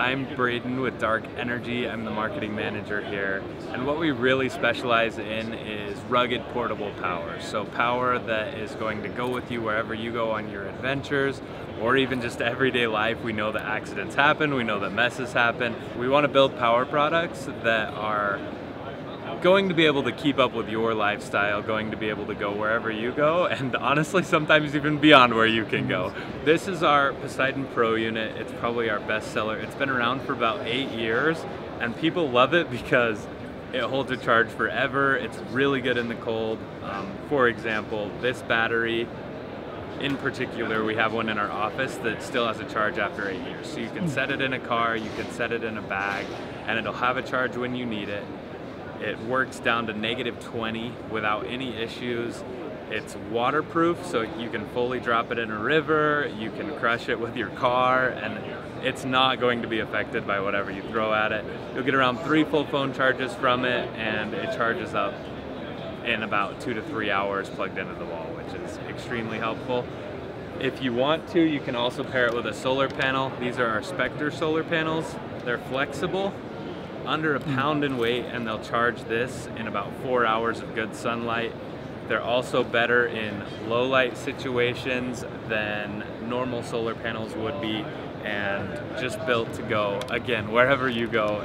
I'm Brayden with Dark Energy. I'm the marketing manager here. And what we really specialize in is rugged portable power. So power that is going to go with you wherever you go on your adventures or even just everyday life. We know that accidents happen, we know that messes happen. We want to build power products that are going to be able to keep up with your lifestyle, going to be able to go wherever you go, and honestly, sometimes even beyond where you can go. This is our Poseidon Pro unit. It's probably our best seller. It's been around for about eight years, and people love it because it holds a charge forever. It's really good in the cold. Um, for example, this battery in particular, we have one in our office that still has a charge after eight years. So you can set it in a car, you can set it in a bag, and it'll have a charge when you need it. It works down to negative 20 without any issues. It's waterproof, so you can fully drop it in a river, you can crush it with your car, and it's not going to be affected by whatever you throw at it. You'll get around three full phone charges from it, and it charges up in about two to three hours plugged into the wall, which is extremely helpful. If you want to, you can also pair it with a solar panel. These are our Spectre solar panels. They're flexible, under a pound in weight and they'll charge this in about four hours of good sunlight. They're also better in low light situations than normal solar panels would be and just built to go, again, wherever you go.